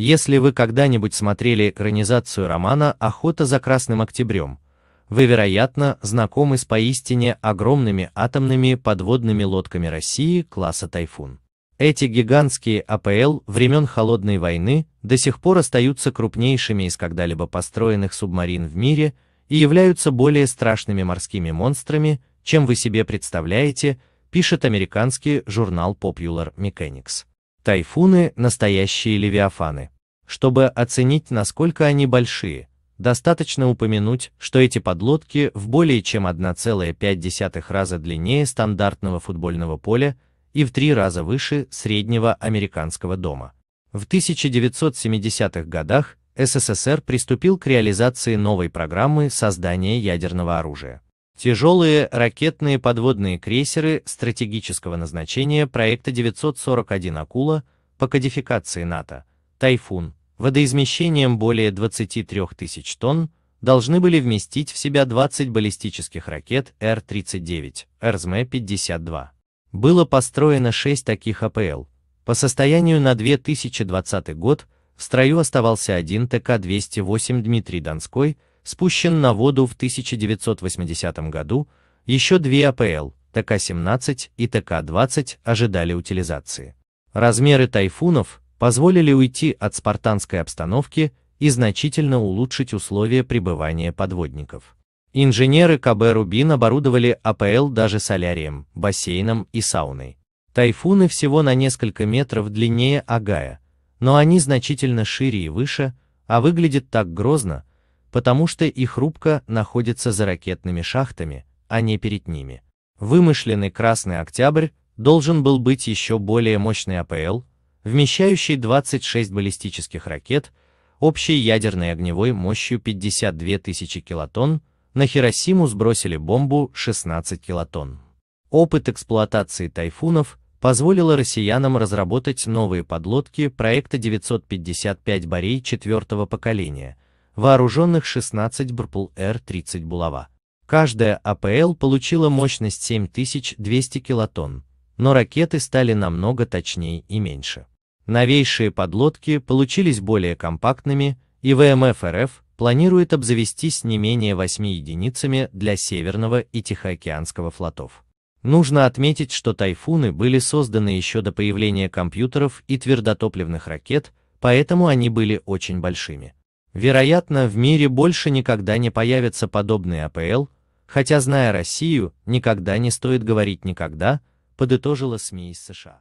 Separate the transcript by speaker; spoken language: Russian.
Speaker 1: Если вы когда-нибудь смотрели экранизацию романа «Охота за Красным Октябрем», вы, вероятно, знакомы с поистине огромными атомными подводными лодками России класса «Тайфун». Эти гигантские АПЛ времен Холодной войны до сих пор остаются крупнейшими из когда-либо построенных субмарин в мире и являются более страшными морскими монстрами, чем вы себе представляете, пишет американский журнал Popular Mechanics. Тайфуны – настоящие левиафаны. Чтобы оценить, насколько они большие, достаточно упомянуть, что эти подлодки в более чем 1,5 раза длиннее стандартного футбольного поля и в три раза выше среднего американского дома. В 1970-х годах СССР приступил к реализации новой программы создания ядерного оружия. Тяжелые ракетные подводные крейсеры стратегического назначения проекта 941 «Акула» по кодификации НАТО, «Тайфун», водоизмещением более 23 тысяч тонн, должны были вместить в себя 20 баллистических ракет Р-39, РЗМ-52. Было построено 6 таких АПЛ. По состоянию на 2020 год в строю оставался один ТК-208 Дмитрий Донской, спущен на воду в 1980 году, еще две АПЛ, ТК-17 и ТК-20 ожидали утилизации. Размеры тайфунов позволили уйти от спартанской обстановки и значительно улучшить условия пребывания подводников. Инженеры КБ «Рубин» оборудовали АПЛ даже солярием, бассейном и сауной. Тайфуны всего на несколько метров длиннее Агая, но они значительно шире и выше, а выглядят так грозно, потому что их рубка находится за ракетными шахтами, а не перед ними. Вымышленный Красный Октябрь должен был быть еще более мощный АПЛ, вмещающий 26 баллистических ракет, общей ядерной огневой мощью 52 тысячи килотонн, на Хиросиму сбросили бомбу 16 килотонн. Опыт эксплуатации тайфунов позволил россиянам разработать новые подлодки проекта 955 Борей четвертого поколения – вооруженных 16 БРПЛ Р-30 «Булава». Каждая АПЛ получила мощность 7200 килотонн, но ракеты стали намного точнее и меньше. Новейшие подлодки получились более компактными, и ВМФ РФ планирует обзавестись не менее 8 единицами для Северного и Тихоокеанского флотов. Нужно отметить, что тайфуны были созданы еще до появления компьютеров и твердотопливных ракет, поэтому они были очень большими. Вероятно, в мире больше никогда не появятся подобные АПЛ, хотя, зная Россию, никогда не стоит говорить никогда, подытожила СМИ из США.